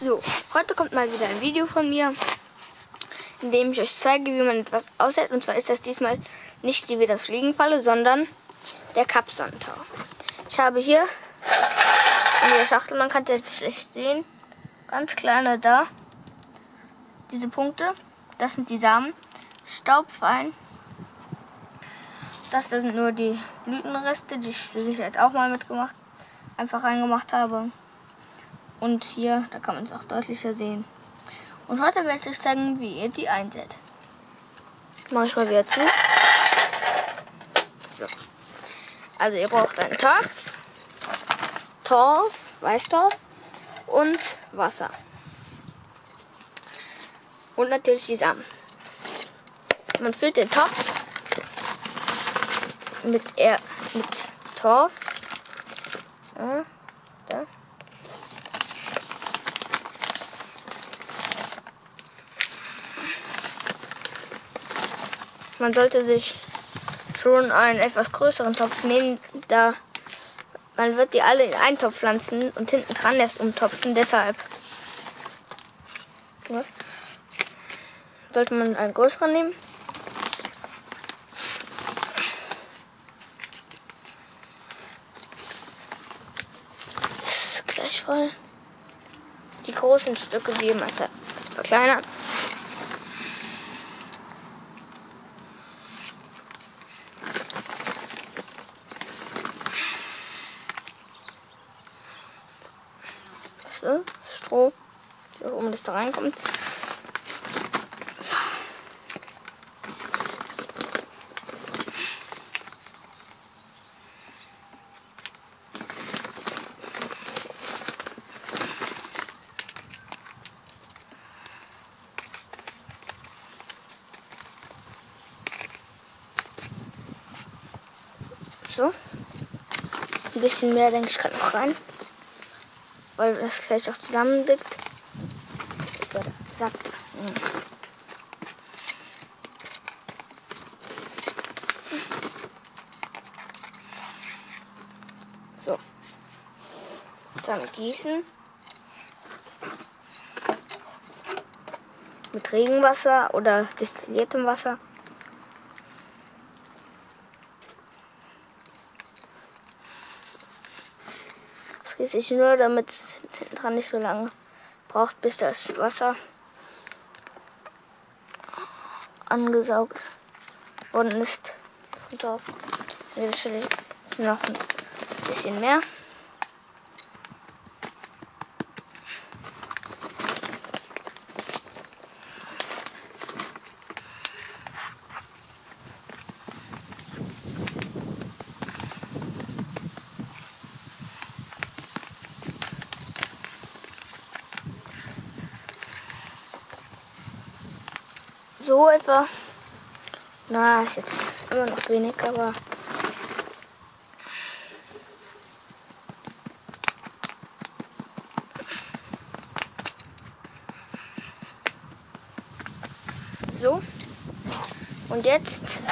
So, heute kommt mal wieder ein Video von mir, in dem ich euch zeige, wie man etwas aushält. Und zwar ist das diesmal nicht die wie das Fliegenfalle, sondern der Kapsonntau. Ich habe hier in der Schachtel, man kann das schlecht sehen, ganz kleine da, diese Punkte, das sind die Samen, staubfein. Das sind nur die Blütenreste, die ich sicher jetzt auch mal mitgemacht, einfach reingemacht habe. Und hier, da kann man es auch deutlicher sehen. Und heute werde ich euch zeigen, wie ihr die einsetzt. Mache ich mal wieder zu. So. Also ihr braucht einen Topf, Torf, Weißtorf und Wasser. Und natürlich die Samen. Man füllt den Topf mit, er, mit Torf. Ja, da. Man sollte sich schon einen etwas größeren Topf nehmen, da man wird die alle in einen Topf pflanzen und hinten dran erst umtopfen, deshalb sollte man einen größeren nehmen. Ist gleich voll. Die großen Stücke wie immer verkleinern. So, Stroh, auch immer das da reinkommt. So. So. Ein bisschen mehr, denke ich, kann noch rein weil das gleich auch zusammendickt. Satt. So. Dann gießen. Mit Regenwasser oder destilliertem Wasser. Gieße ich nur, damit es dran nicht so lange braucht, bis das Wasser angesaugt worden ist vom Dorf. An dieser Stelle ist noch ein bisschen mehr. So etwa. Na, ist jetzt immer noch wenig, aber. So. Und jetzt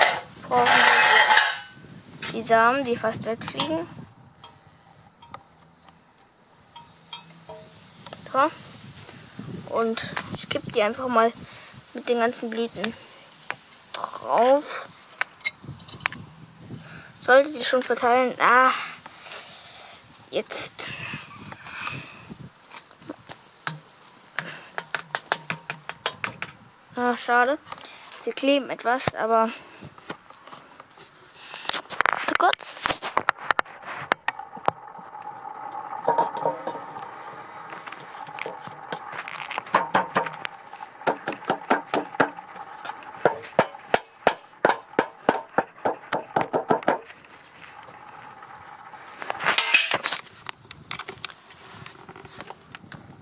brauchen wir die Samen, die fast wegfliegen. So. Und ich gebe die einfach mal mit den ganzen Blüten drauf. Sollte die schon verteilen. Ah, jetzt. Ah, schade. Sie kleben etwas, aber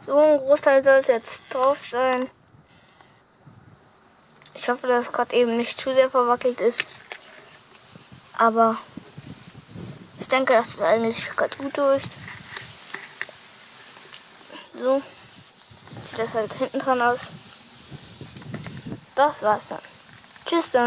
So ein Großteil soll es jetzt drauf sein. Ich hoffe, dass gerade eben nicht zu sehr verwackelt ist. Aber ich denke, dass es eigentlich gerade gut durch. So sieht das halt hinten dran aus. Das war's dann. Tschüss dann.